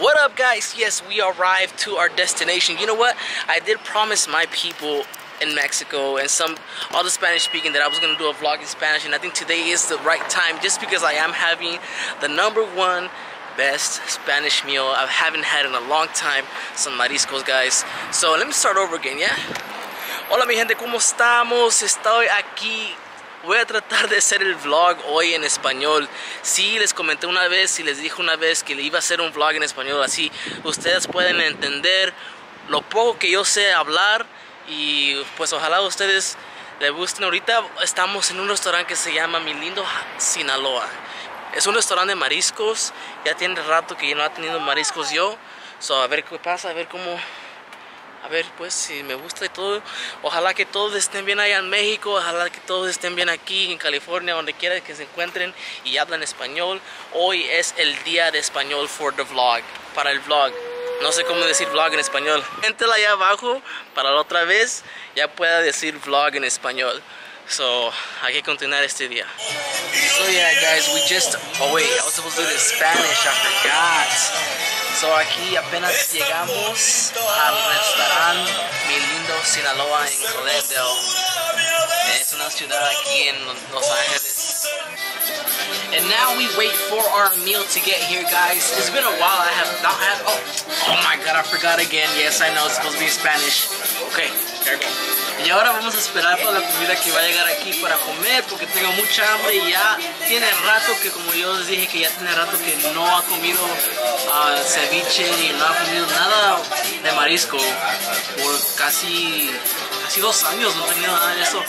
What up guys? Yes, we arrived to our destination. You know what? I did promise my people in Mexico and some all the Spanish speaking that I was gonna do a vlog in Spanish and I think today is the right time just because I am having the number one best Spanish meal I haven't had in a long time some mariscos guys so let me start over again yeah hola mi gente ¿cómo estamos? estoy aquí Voy a tratar de hacer el vlog hoy en español. Sí, les comenté una vez y les dije una vez que iba a hacer un vlog en español. Así ustedes pueden entender lo poco que yo sé hablar. Y pues ojalá ustedes les gusten. Ahorita estamos en un restaurante que se llama Mi Lindo Sinaloa. Es un restaurante de mariscos. Ya tiene rato que no ha tenido mariscos yo. So, a ver qué pasa, a ver cómo a ver pues si me gusta y todo ojalá que todos estén bien allá en México ojalá que todos estén bien aquí en California donde quiera que se encuentren y hablan español hoy es el día de español for the vlog para el vlog no sé cómo decir vlog en español Entela allá abajo para la otra vez ya pueda decir vlog en español So, hay que continuar este día. So yeah guys, we just, oh wait, I was supposed to do this Spanish, I forgot. So aquí apenas llegamos al restaurante Mi Lindo Sinaloa en Glendale. Es una ciudad aquí en Los Ángeles. And now we wait for our meal to get here, guys. It's been a while. I have not had. Oh, oh my God! I forgot again. Yes, I know it's supposed to be Spanish. Okay, there we go. Y ahora vamos a esperar por la comida que va a llegar aquí para comer porque tengo mucha hambre y ya tiene rato que como yo les dije que ya tiene rato que no ha comido uh, ceviche y no ha comido nada de marisco. Por casi casi dos años no he tenido nada de eso.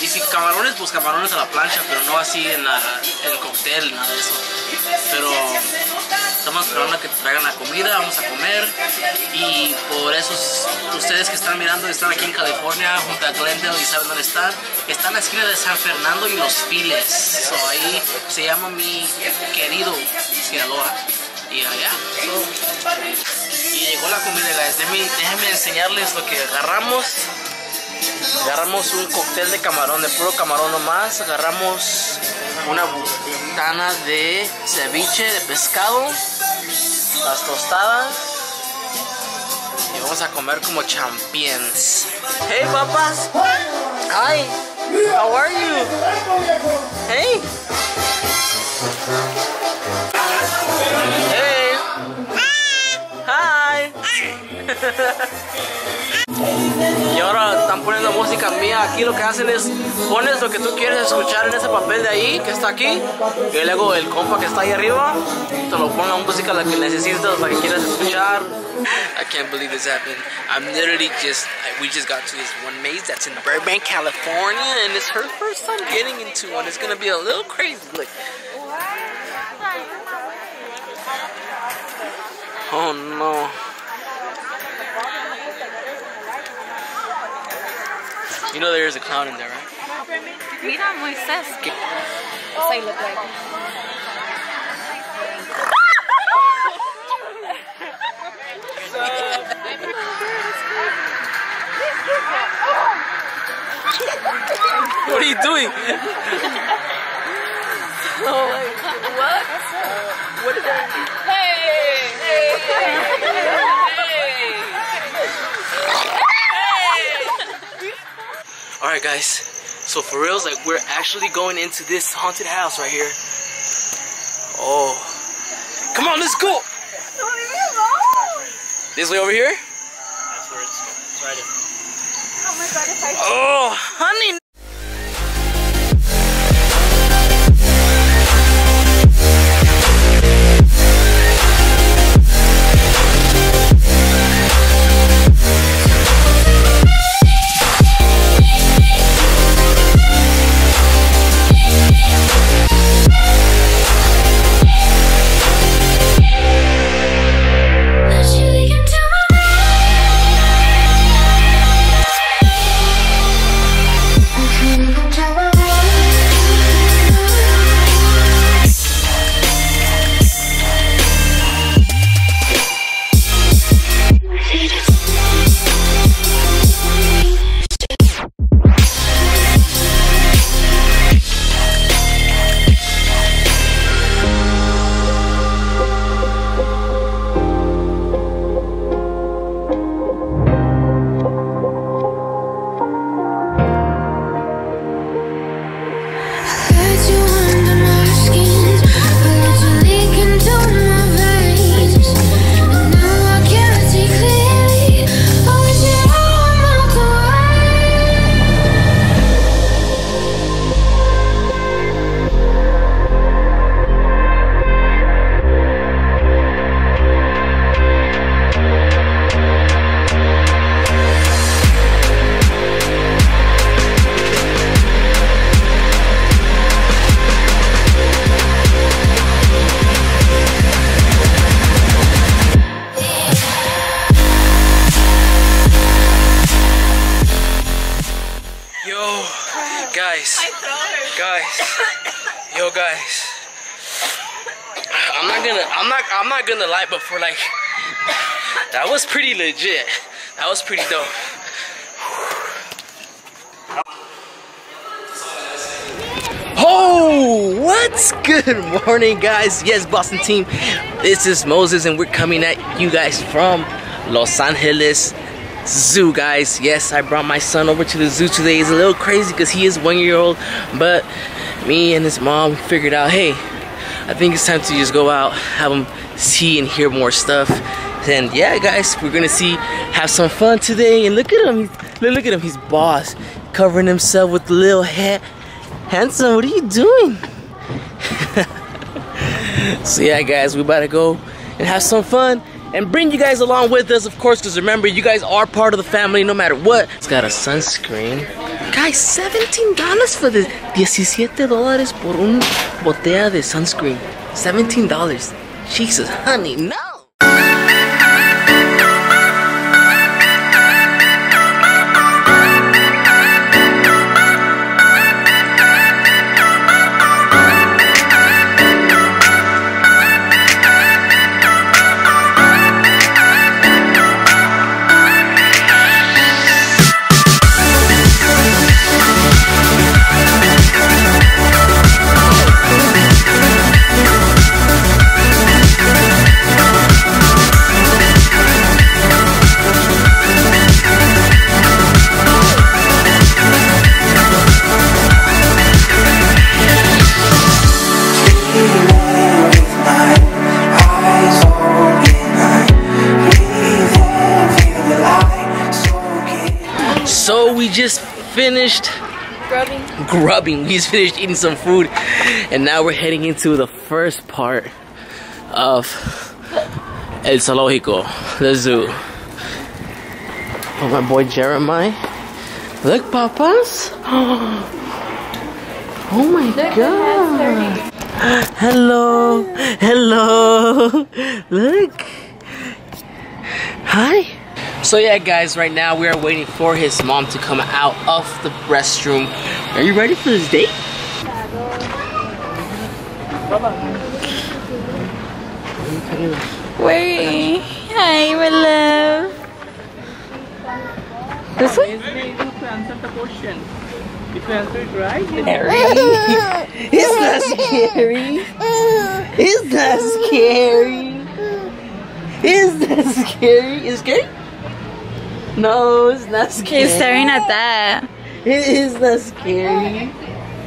Y si camarones pues camarones a la plancha pero no así en, la, en el cóctel nada de eso. Pero estamos esperando que traigan la comida, vamos a comer. Y por eso ustedes que están mirando están aquí en California junto a Glendale y saben dónde están, están en la esquina de San Fernando y Los Files, ahí se llama mi querido Sinaloa. Y allá, y llegó la comida guys, déjenme, enseñarles lo que agarramos. Agarramos un cóctel de camarón, de puro camarón nomás, agarramos una botana de ceviche de pescado las tostadas y vamos a comer como champions. Hey papas. Hi. How are you? Están poniendo música mía. Aquí lo que hacen es pones lo que tú quieres escuchar en ese papel de ahí que está aquí. Y luego el compa que está ahí arriba te lo pone la música la que necesitas, la que quieres escuchar. I can't believe this happened. I'm literally just, we just got to this one maze that's in Burbank, California, and it's her first time getting into one. It's gonna be a little crazy. Like, oh no. You know there is a clown in there, right? Mira, Moisés. What's I look like? what are you doing? oh my god. What? What is that? Hey! Hey! hey. Alright guys, so for reals, like we're actually going into this haunted house right here. Oh. Come on, let's go! This way over here? That's where it's, it's right. Oh my god, if I... Oh, honey! Guys. I'm not gonna, I'm not, I'm not gonna lie, but for like, that was pretty legit. That was pretty dope. Oh, what's good morning, guys? Yes, Bossin team. This is Moses, and we're coming at you guys from Los Angeles Zoo, guys. Yes, I brought my son over to the zoo today. He's a little crazy because he is one year old, but me and his mom figured out, hey, I think it's time to just go out, have him see and hear more stuff. And yeah, guys, we're gonna see, have some fun today. And look at him, look, look at him, he's boss, covering himself with the little hat. Handsome, what are you doing? so yeah, guys, we about to go and have some fun and bring you guys along with us, of course, because remember, you guys are part of the family no matter what. It's got a sunscreen. Guys, $17 for the 17 dólares por un botella de sunscreen. $17. Jesus, honey, no. Finished Grubbing. grubbing. We just finished eating some food, and now we're heading into the first part of El Zoológico, the zoo. Oh, my boy Jeremiah. Look, papas. Oh my god. Hello. Hello. Look. Hi. So yeah, guys, right now we are waiting for his mom to come out of the restroom. Are you ready for this date? Wait. Hi, my love. This way? If you answer the question, if you answer it right, Harry. It's not scary. It's not scary. It's not scary. Is scary? No, it's not scary. He's staring at that. It is not scary.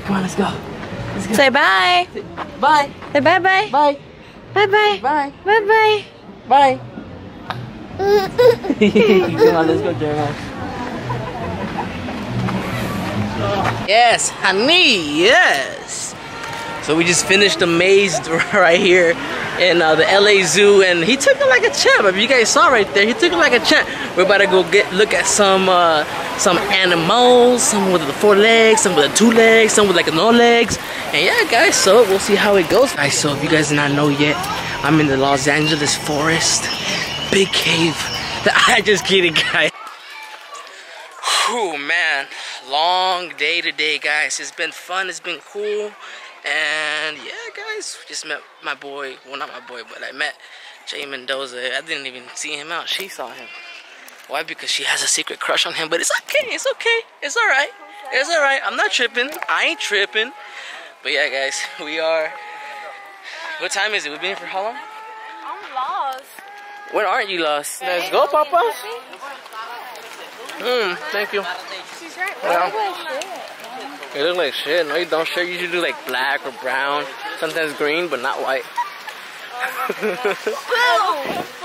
Come on, let's go. Let's go. Say bye. Bye. Say bye bye. Bye. Bye bye. Bye. Bye bye. Bye. Come on, let's go, Jeremiah. Yes, honey, yes. So we just finished maze right here in uh, the LA Zoo, and he took it like a champ. If you guys saw right there, he took it like a champ. We're about to go get look at some uh, some animals, some with the four legs, some with the two legs, some with like no legs. And yeah, guys, so we'll see how it goes. Guys, so if you guys not know yet, I'm in the Los Angeles forest, big cave. That I just kidding, guys. Whew, man, long day today, guys. It's been fun. It's been cool. And yeah, guys, just met my boy. Well, not my boy, but I met Jay Mendoza. I didn't even see him out. She saw him. Why? Because she has a secret crush on him. But it's okay. It's okay. It's all right. It's all right. I'm not tripping. I ain't tripping. But yeah, guys, we are. What time is it? We've been here for how long? I'm lost. When aren't you lost? Let's go, Papa. Hmm. Thank you. She's right. It look like shit. No, you don't. Sure, you usually do like black or brown, sometimes green, but not white.